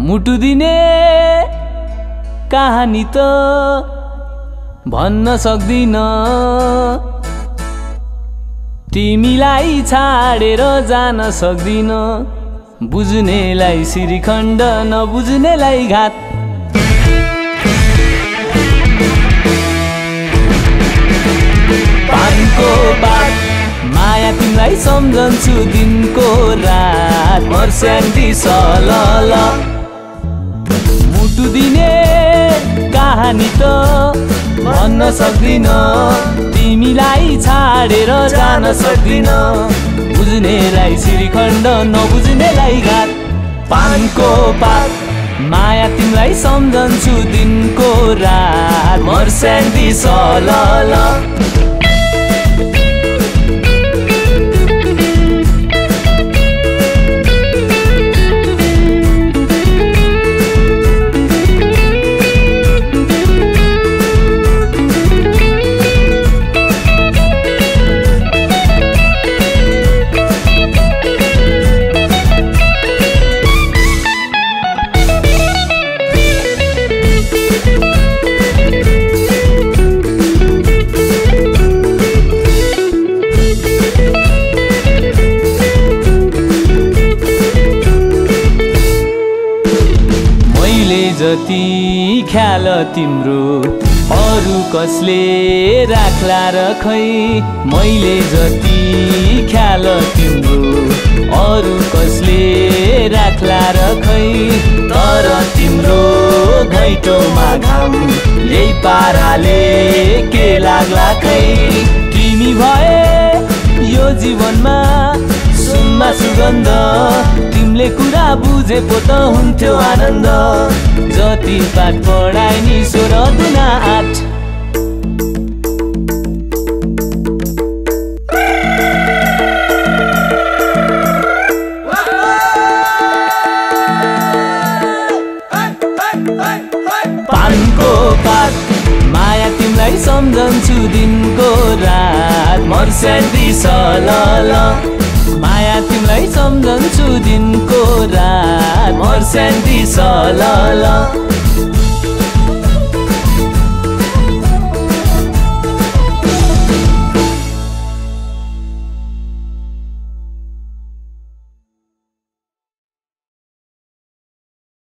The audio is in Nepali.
मुटु दिने कहानी त भन्न सक्दिन। तिमीलाई छाडेर जान सक्दिन। बुझ्नेलाई श्रीखण्ड नबुझ्नेलाई घात। पानको माया तिमीलाई सम्झन्छु दिनको रात। मर्स्यान्ती सल मुटु दिने कहानी त भन्न सक्दिन। तिमीलाई छाडेर जान सक्दिन। बुझ्नेलाई श्रीखण्ड नबुझ्नेलाई घात पानको पात माया तिमीलाई सम्झन्छु दिनको रात। मर्स्यान्ती सल मैले जति ख्याल तिम्रो अरू कसले राख्ला र खै? मैले जति ख्याल तिम्रो अरू कसले राख्ला र खै? तर तिम्रो घैटोमा घाम यही पाराले के लाग्ला खै? तिमी भए यो जीवनमा सुनमा सुगन्ध तिमीले कुरा बुझे पो त हुन्थ्यो आनन्द। जति पाठ पढाइ नि सोह्र दुना आठ पात माया तिमीलाई सम्झन्छु दिनको रात। मर्स्यान्ती सल माया तिमीलाई सम्झन्छु दिनको रात। मर्स्यान्ती सल